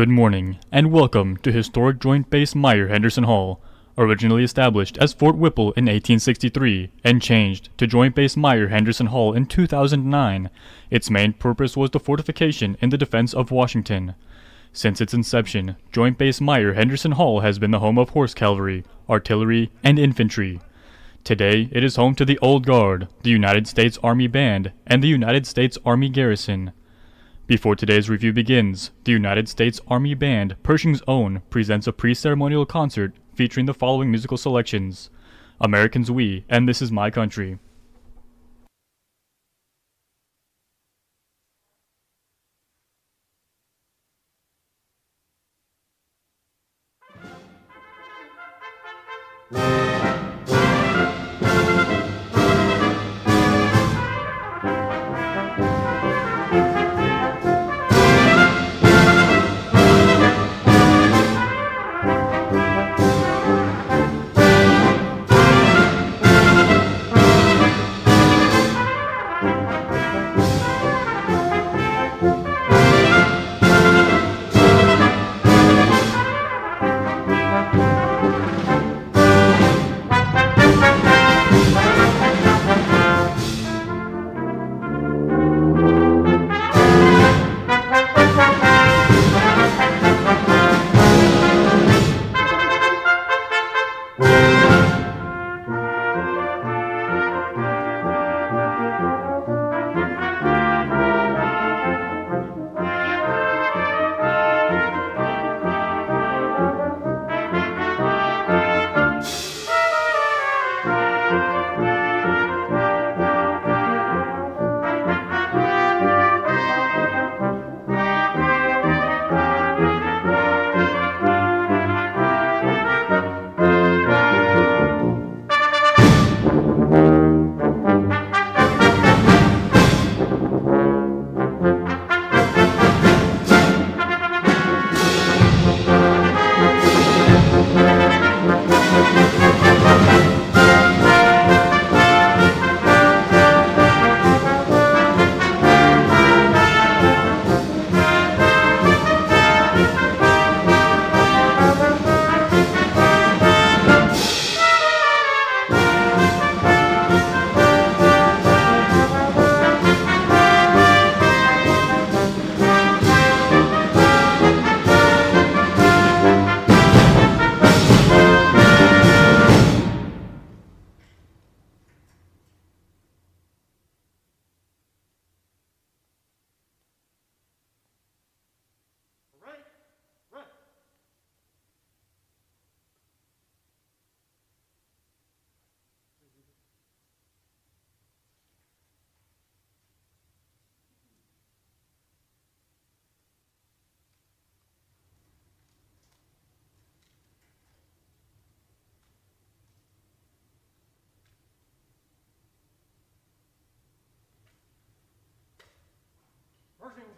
Good morning, and welcome to historic Joint Base Myer Henderson Hall, originally established as Fort Whipple in 1863 and changed to Joint Base Myer Henderson Hall in 2009. Its main purpose was the fortification in the defense of Washington. Since its inception, Joint Base Myer Henderson Hall has been the home of horse cavalry, artillery, and infantry. Today, it is home to the Old Guard, the United States Army Band, and the United States Army Garrison. Before today's review begins, the United States Army Band, Pershing's Own, presents a pre-ceremonial concert featuring the following musical selections. Americans We and This Is My Country.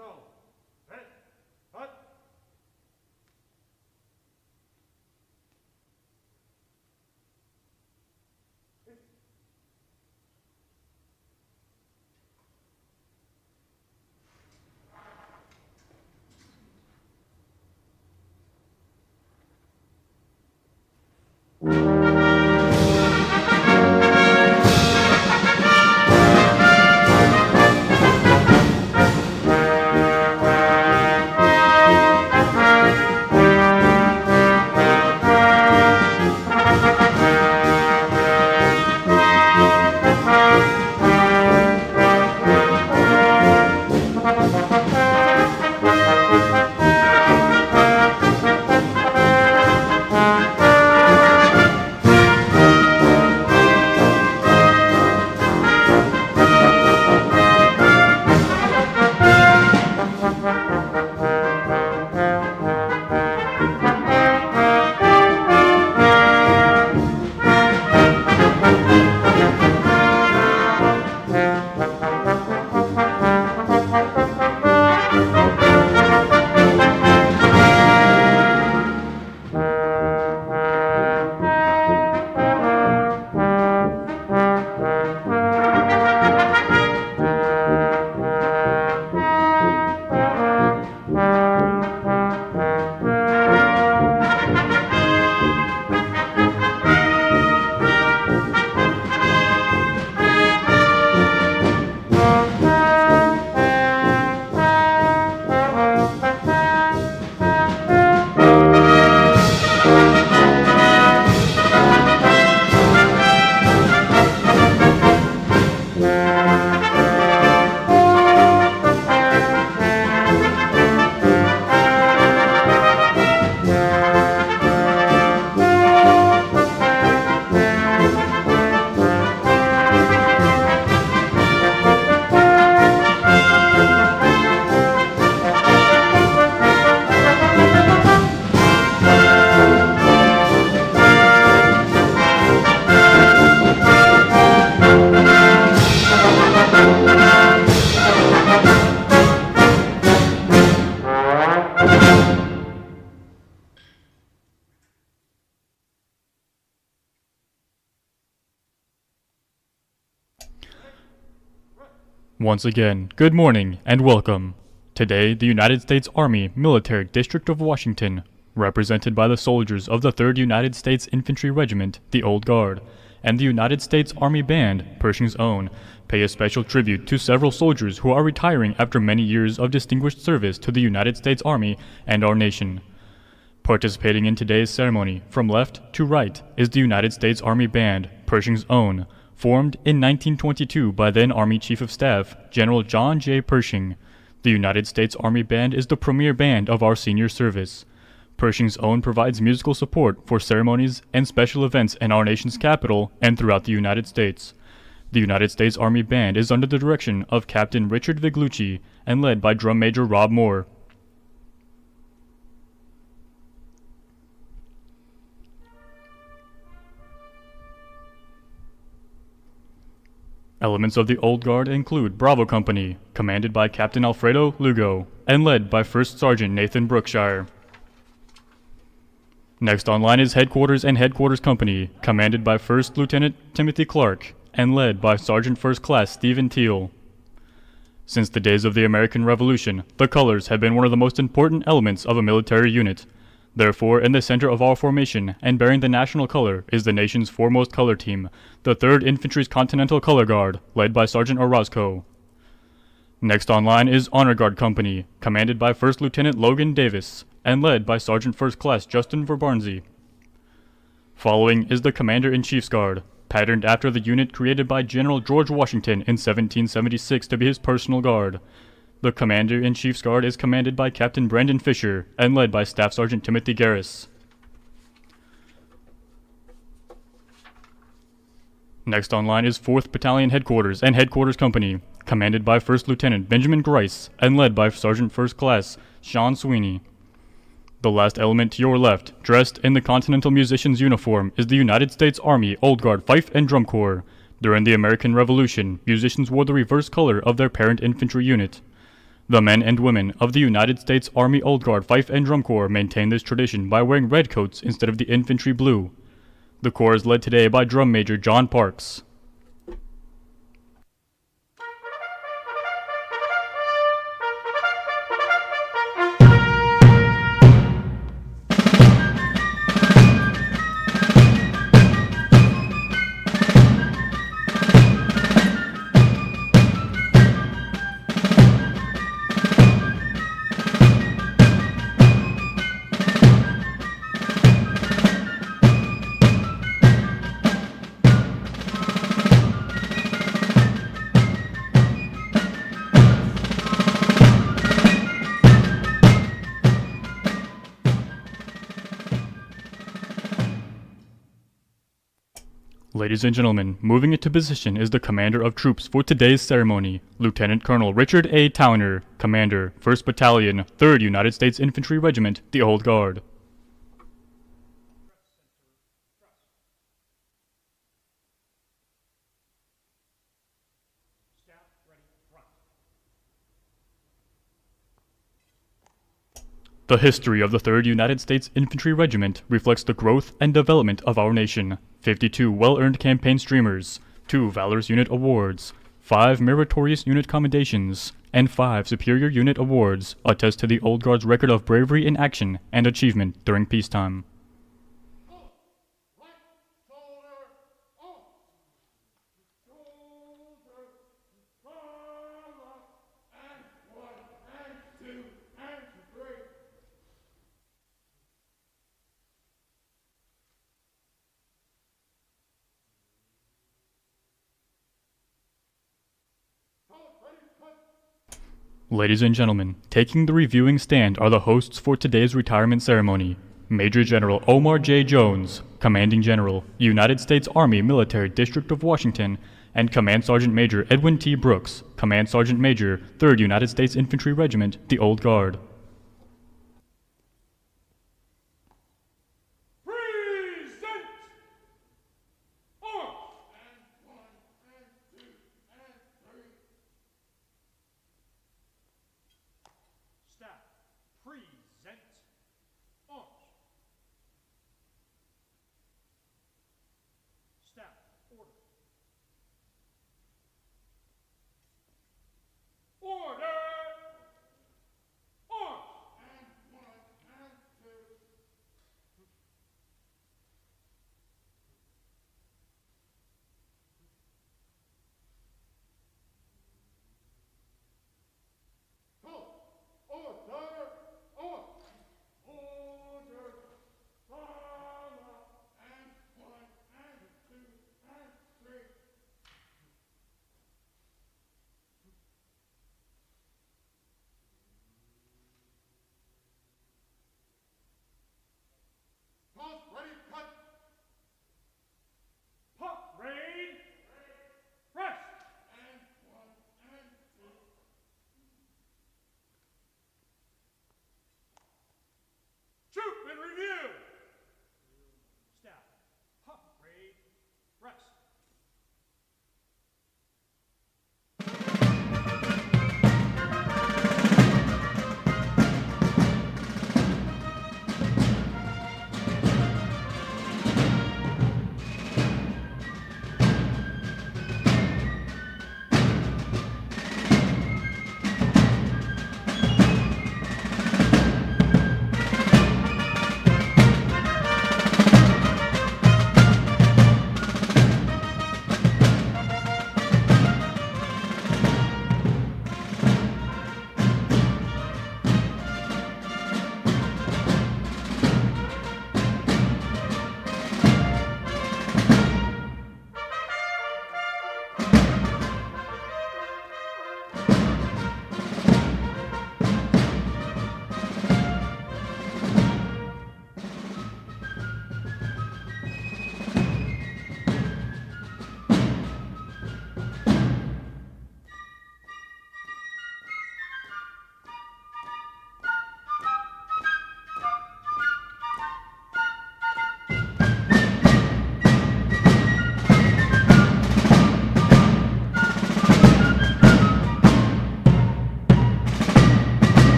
Pershing Once again, good morning and welcome. Today, the United States Army Military District of Washington, represented by the soldiers of the 3rd United States Infantry Regiment, the Old Guard, and the United States Army Band, Pershing's Own, pay a special tribute to several soldiers who are retiring after many years of distinguished service to the United States Army and our nation. Participating in today's ceremony, from left to right, is the United States Army Band, Pershing's Own, formed in 1922 by then Army Chief of Staff, General John J. Pershing. The United States Army Band is the premier band of our senior service. Pershing's Own provides musical support for ceremonies and special events in our nation's capital and throughout the United States. The United States Army Band is under the direction of Captain Richard Viglucci and led by Drum Major Rob Moore. Elements of the Old Guard include Bravo Company, commanded by Captain Alfredo Lugo, and led by First Sergeant Nathan Brookshire. Next online is Headquarters and Headquarters Company, commanded by First Lieutenant Timothy Clark, and led by Sergeant First Class Stephen Teal. Since the days of the American Revolution, the colors have been one of the most important elements of a military unit. Therefore, in the center of our formation, and bearing the national color, is the nation's foremost color team, the 3rd Infantry's Continental Color Guard, led by Sergeant Orozco. Next on line is Honor Guard Company, commanded by First Lieutenant Logan Davis, and led by Sergeant First Class Justin Verbarnzi. Following is the Commander-in-Chief's Guard, patterned after the unit created by General George Washington in 1776 to be his personal guard. The Commander-in-Chief's Guard is commanded by Captain Brandon Fisher and led by Staff Sergeant Timothy Garris. Next on line is 4th Battalion Headquarters and Headquarters Company, commanded by First Lieutenant Benjamin Grice and led by Sergeant First Class Sean Sweeney. The last element to your left, dressed in the Continental Musician's uniform, is the United States Army Old Guard Fife and Drum Corps. During the American Revolution, musicians wore the reverse color of their parent infantry unit. The men and women of the United States Army Old Guard Fife and Drum Corps maintain this tradition by wearing red coats instead of the infantry blue. The Corps is led today by Drum Major John Parks. Ladies and gentlemen, moving into position is the commander of troops for today's ceremony, Lieutenant Colonel Richard A. Towner, Commander, 1st Battalion, 3rd United States Infantry Regiment, the Old Guard. The history of the 3rd United States Infantry Regiment reflects the growth and development of our nation. 52 well-earned campaign streamers, 2 Valorous Unit Awards, 5 Meritorious Unit Commendations, and 5 Superior Unit Awards attest to the Old Guard's record of bravery in action and achievement during peacetime. Right shoulder off. Shoulder, forward, and one, and two, and three. Call it ready, cut. Ladies and gentlemen, taking the reviewing stand are the hosts for today's retirement ceremony. Major General Omar J. Jones, Commanding General, United States Army Military District of Washington, and Command Sergeant Major Edwin T. Brooks, Command Sergeant Major, 3rd United States Infantry Regiment, the Old Guard.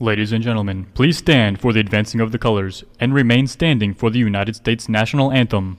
Ladies and gentlemen, please stand for the advancing of the colors and remain standing for the United States national anthem.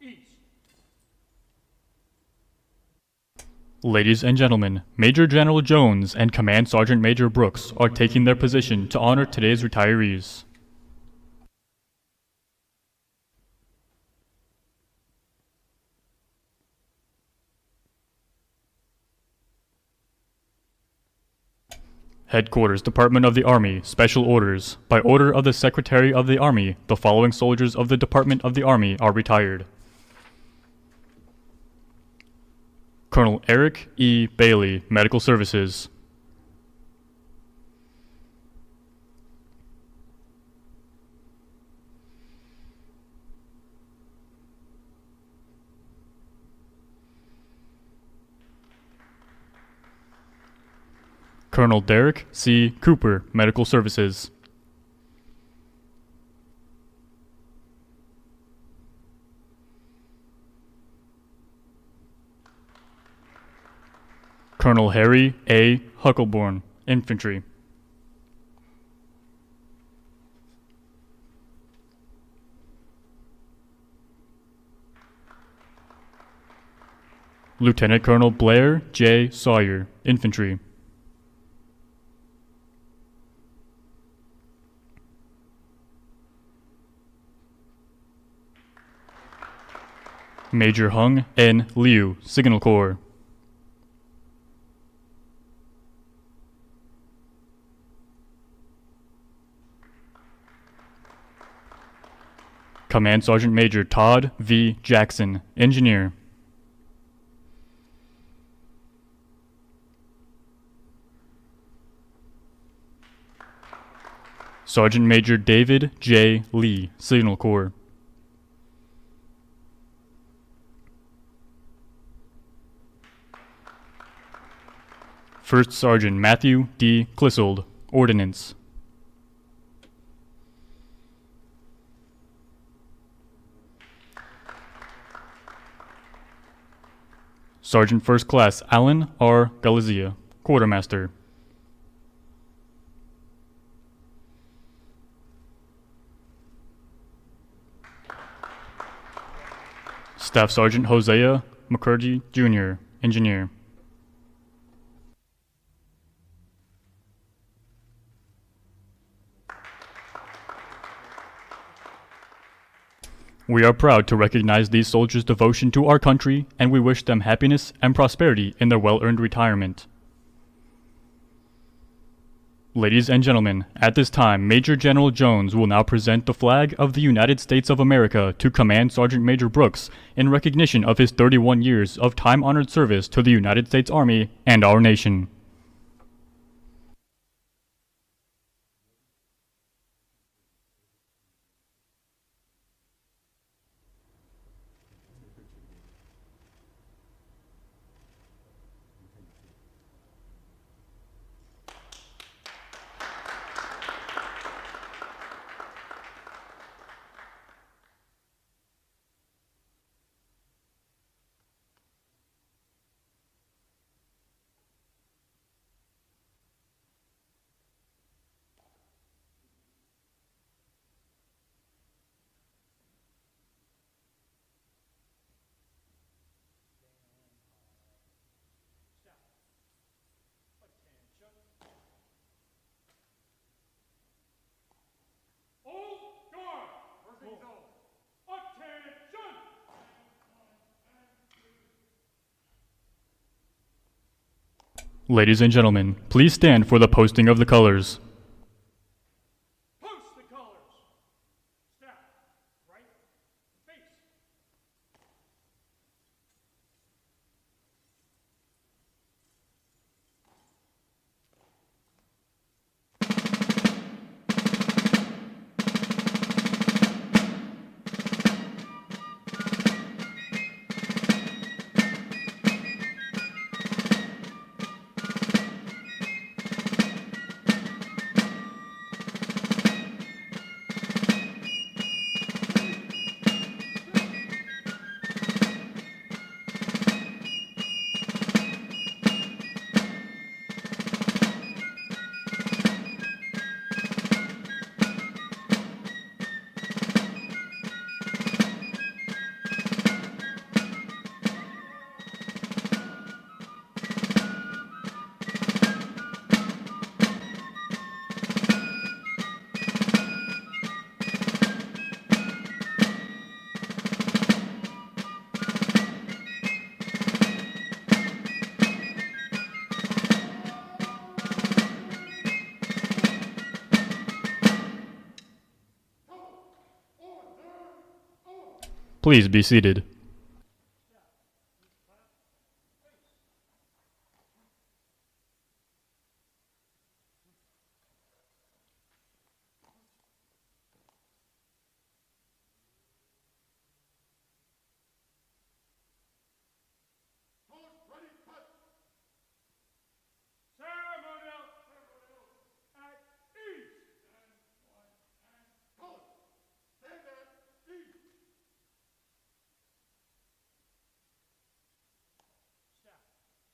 Ease. Ladies and gentlemen, Major General Jones and Command Sergeant Major Brooks are taking their position to honor today's retirees. Headquarters Department of the Army Special Orders. By order of the Secretary of the Army, the following soldiers of the Department of the Army are retired. Colonel Eric E. Bailey, Medical Services. Colonel Derek C. Cooper, Medical Services. Colonel Harry A. Huckleborn, Infantry. Lieutenant Colonel Blair J. Sawyer, Infantry. Major Hung N. Liu, Signal Corps. Command Sergeant Major Todd V. Jackson, Engineer. Sergeant Major David J. Lee, Signal Corps. First Sergeant Matthew D. Clissold, Ordnance. Sergeant First Class Alan R. Galizia, Quartermaster. Staff Sergeant Hosea McCurdy Jr., Engineer. We are proud to recognize these soldiers' devotion to our country, and we wish them happiness and prosperity in their well earned retirement. Ladies and gentlemen, at this time, Major General Jones will now present the flag of the United States of America to Command Sergeant Major Brooks in recognition of his 31 years of time honored service to the United States Army and our nation. Ladies and gentlemen, please stand for the posting of the colors. Please be seated. Colors ready, cut. Ceremonial. At ease. And one and colors. Stand at ease. Staff,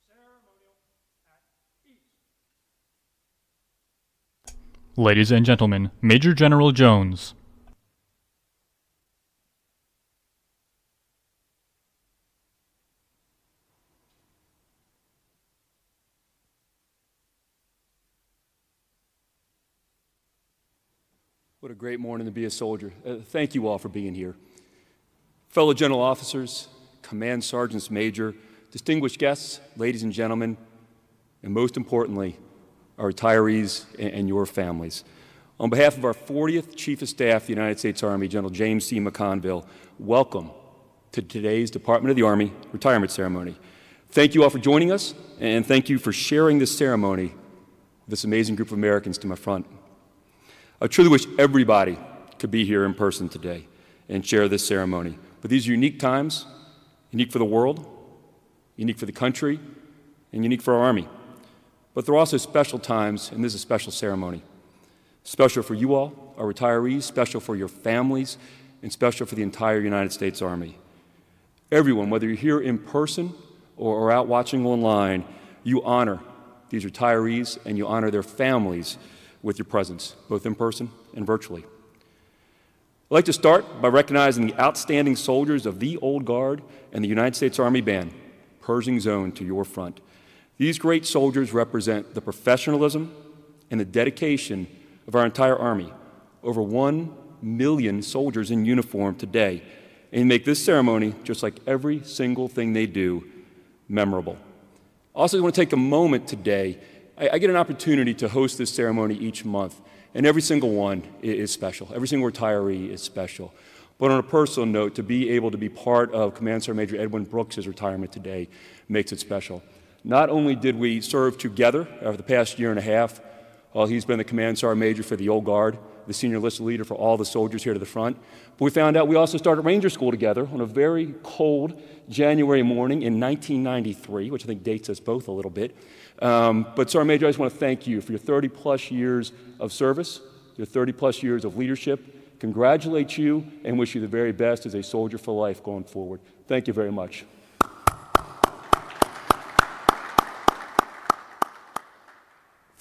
ceremonial at ease. Ladies and gentlemen, Major General Jones. What a great morning to be a soldier. Uh, thank you all for being here. Fellow general officers, command sergeants major, distinguished guests, ladies and gentlemen, and most importantly, our retirees and, your families. On behalf of our 40th Chief of Staff, the United States Army, General James C. McConville, welcome to today's Department of the Army retirement ceremony. Thank you all for joining us, and thank you for sharing this ceremony with this amazing group of Americans to my front. I truly wish everybody could be here in person today and share this ceremony. But these are unique times, unique for the world, unique for the country, and unique for our Army. But there are also special times, and this is a special ceremony. Special for you all, our retirees, special for your families, and special for the entire United States Army. Everyone, whether you're here in person or, out watching online, you honor these retirees and you honor their families with your presence, both in person and virtually. I'd like to start by recognizing the outstanding soldiers of the Old Guard and the United States Army Band, Pershing's Own to your front. These great soldiers represent the professionalism and the dedication of our entire Army. Over one million soldiers in uniform today, and make this ceremony, just like every single thing they do, memorable. Also, I want to take a moment today. I, I, get an opportunity to host this ceremony each month, and every single one is special. Every single retiree is special. But on a personal note, to be able to be part of Command Sergeant Major Edwin Brooks' retirement today makes it special. Not only did we serve together over the past year and a half, while he's been the Command Sergeant Major for the Old Guard, the senior enlisted leader for all the soldiers here to the front. But we found out we also started Ranger School together on a very cold January morning in 1993, which I think dates us both a little bit. Um, but Sergeant Major, I just want to thank you for your 30 plus years of service, your 30 plus years of leadership. Congratulate you and wish you the very best as a soldier for life going forward. Thank you very much.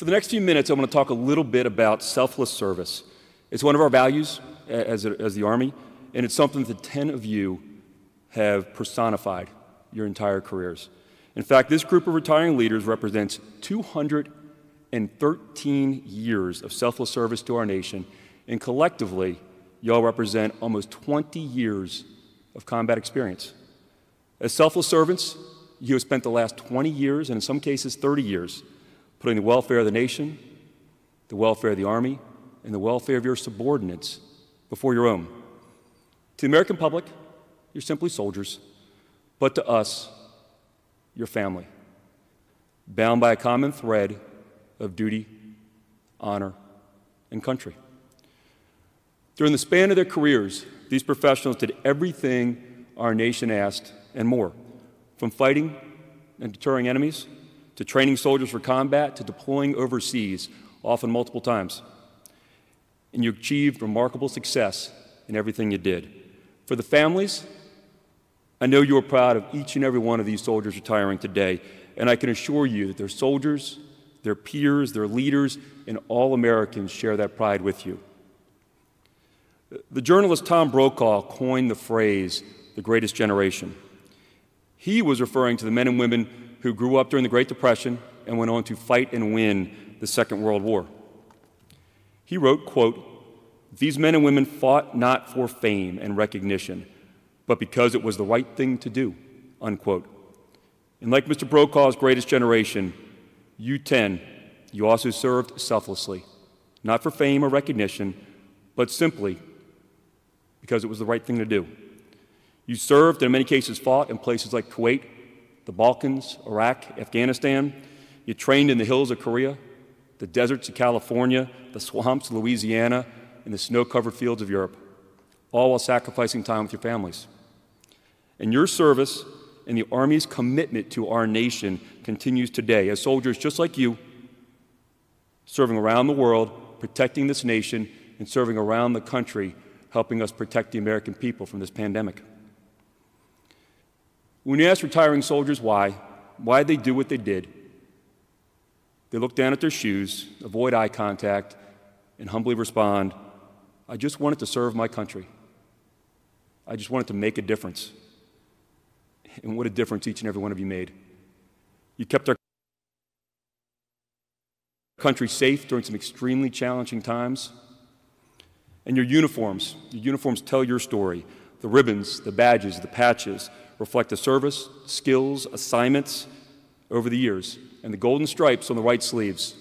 For the next few minutes, I want to talk a little bit about selfless service. It's one of our values as, a, as the Army, and it's something that 10 of you have personified your entire careers. In fact, this group of retiring leaders represents 213 years of selfless service to our nation, and collectively, y'all represent almost 20 years of combat experience. As selfless servants, you have spent the last 20 years, and in some cases 30 years, putting the welfare of the nation, the welfare of the Army, and the welfare of your subordinates before your own. To the American public, you're simply soldiers, but to us, your family, bound by a common thread of duty, honor, and country. During the span of their careers, these professionals did everything our nation asked and more, from fighting and deterring enemies to training soldiers for combat to deploying overseas, often multiple times and you achieved remarkable success in everything you did. For the families, I know you are proud of each and every one of these soldiers retiring today, and I can assure you that their soldiers, their peers, their leaders, and all Americans share that pride with you. The journalist Tom Brokaw coined the phrase, the greatest generation. He was referring to the men and women who grew up during the Great Depression and went on to fight and win the Second World War. He wrote, quote, These men and women fought not for fame and recognition, but because it was the right thing to do, unquote. And like Mr. Brokaw's greatest generation, you 10, you also served selflessly, not for fame or recognition, but simply because it was the right thing to do. You served and in many cases fought in places like Kuwait, the Balkans, Iraq, Afghanistan. You trained in the hills of Korea, the deserts of California, the swamps of Louisiana, and the snow covered fields of Europe, all while sacrificing time with your families. And your service and the Army's commitment to our nation continues today as soldiers just like you, serving around the world, protecting this nation, and serving around the country, helping us protect the American people from this pandemic. When you ask retiring soldiers why, why they do what they did, they look down at their shoes, avoid eye contact, and humbly respond, I just wanted to serve my country. I just wanted to make a difference. And what a difference each and every one of you made. You kept our country safe during some extremely challenging times. And your uniforms, your uniforms tell your story. The ribbons, the badges, the patches reflect the service, skills, assignments over the years and the golden stripes on the right sleeves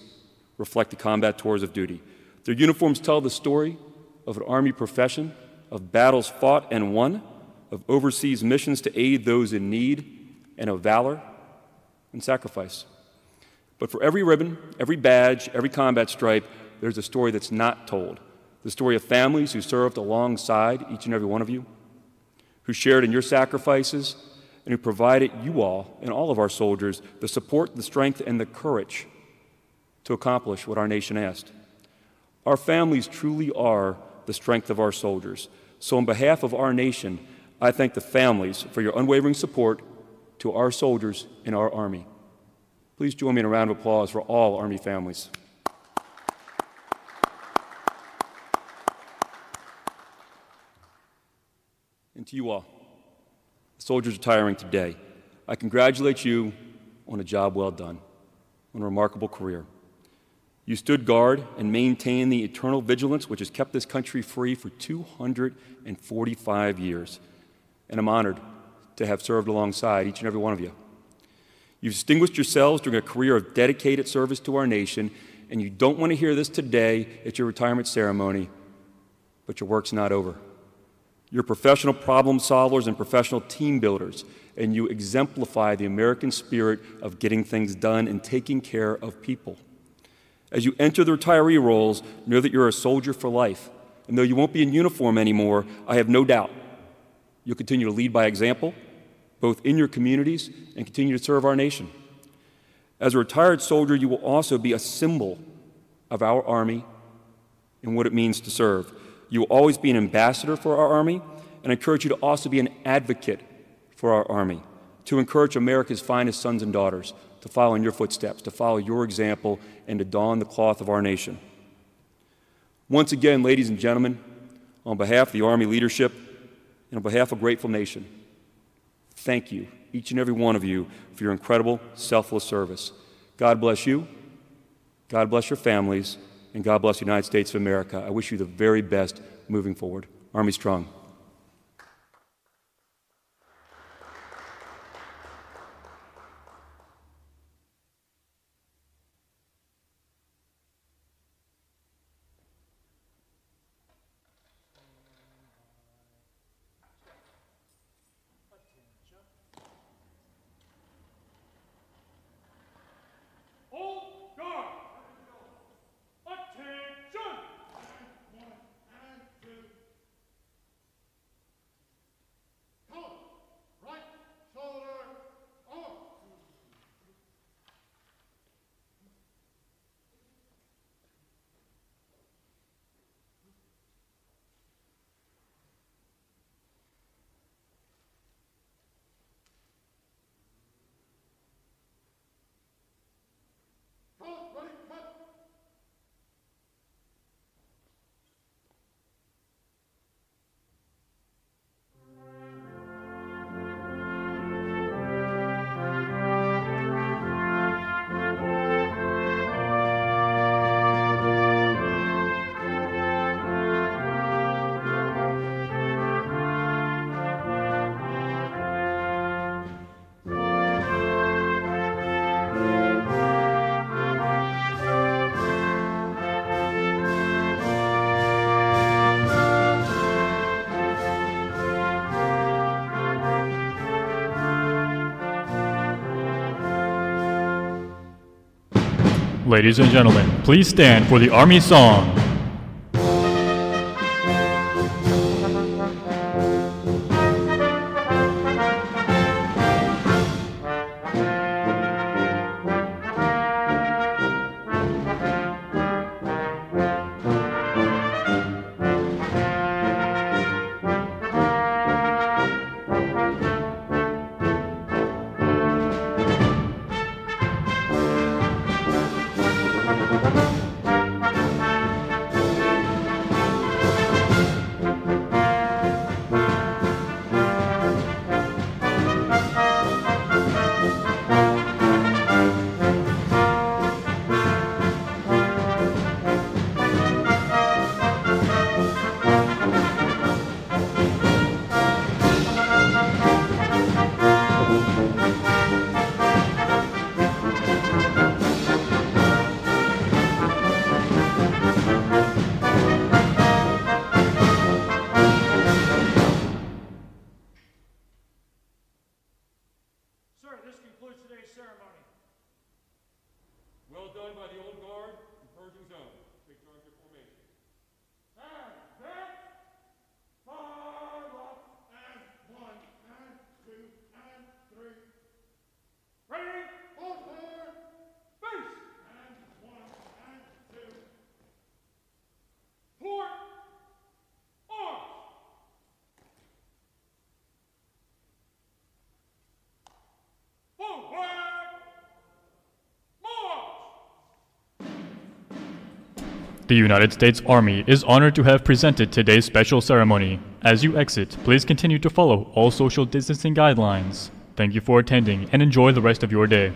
reflect the combat tours of duty. Their uniforms tell the story of an Army profession, of battles fought and won, of overseas missions to aid those in need, and of valor and sacrifice. But for every ribbon, every badge, every combat stripe, there's a story that's not told the story of families who served alongside each and every one of you, who shared in your sacrifices, and who provided you all and all of our soldiers the support, the strength, and the courage to accomplish what our nation asked. Our families truly are the strength of our soldiers. So, on behalf of our nation, I thank the families for your unwavering support to our soldiers in our Army. Please join me in a round of applause for all Army families. To you all, soldiers retiring today, I congratulate you on a job well done, on a remarkable career. You stood guard and maintained the eternal vigilance which has kept this country free for 245 years. And I'm honored to have served alongside each and every one of you. You've distinguished yourselves during a career of dedicated service to our nation, and you don't want to hear this today at your retirement ceremony, but your work's not over. You're professional problem solvers and professional team builders, and you exemplify the American spirit of getting things done and taking care of people. As you enter the retiree roles, know that you're a soldier for life. And though you won't be in uniform anymore, I have no doubt you'll continue to lead by example, both in your communities and continue to serve our nation. As a retired soldier, you will also be a symbol of our Army and what it means to serve. You will always be an ambassador for our Army, and I encourage you to also be an advocate for our Army, to encourage America's finest sons and daughters to follow in your footsteps, to follow your example, and to don the cloth of our nation. Once again, ladies and gentlemen, on behalf of the Army leadership and on behalf of a Grateful Nation, thank you, each and every one of you, for your incredible, selfless service. God bless you, God bless your families, and God bless the United States of America. I wish you the very best moving forward. Army strong. Ladies and gentlemen, please stand for the Army Song. The United States Army is honored to have presented today's special ceremony. As you exit, please continue to follow all social distancing guidelines. Thank you for attending and enjoy the rest of your day.